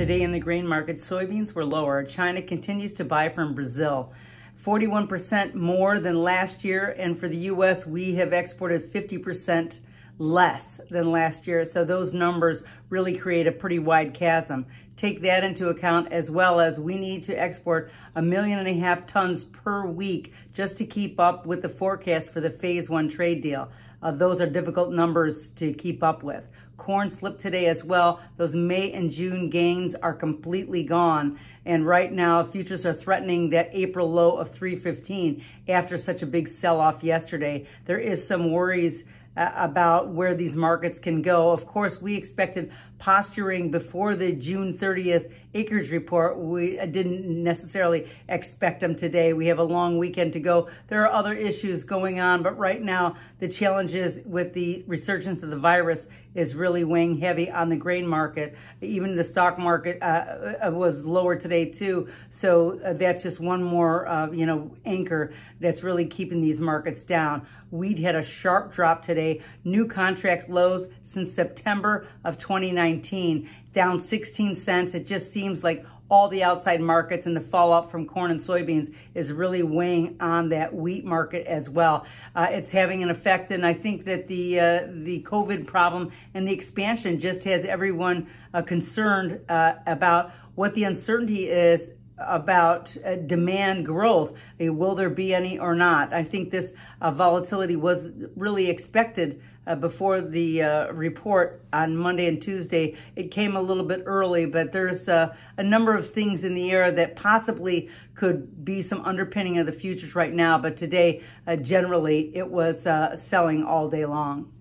Today in the grain market, soybeans were lower. China continues to buy from Brazil. 41% more than last year. And for the U.S., we have exported 50% less than last year. So those numbers really create a pretty wide chasm. Take that into account as well as we need to export a million and a half tons per week just to keep up with the forecast for the phase one trade deal. Uh, those are difficult numbers to keep up with. Corn slipped today as well. Those May and June gains are completely gone. And right now, futures are threatening that April low of 315 after such a big sell-off yesterday. There is some worries uh, about where these markets can go. Of course, we expected posturing before the June 30th acreage report. We didn't necessarily expect them today. We have a long weekend to go. There are other issues going on, but right now the challenges with the resurgence of the virus is really weighing heavy on the grain market. Even the stock market uh, uh was lower today too. So uh, that's just one more, uh, you know, anchor that's really keeping these markets down. Wheat had a sharp drop today. New contract lows since September of 2019. 2019, down 16 cents. It just seems like all the outside markets and the fallout from corn and soybeans is really weighing on that wheat market as well. Uh, it's having an effect, and I think that the uh, the COVID problem and the expansion just has everyone uh, concerned uh, about what the uncertainty is about uh, demand growth. Uh, will there be any or not? I think this uh, volatility was really expected uh, before the uh, report on Monday and Tuesday. It came a little bit early, but there's uh, a number of things in the air that possibly could be some underpinning of the futures right now. But today, generally, it was selling all day long.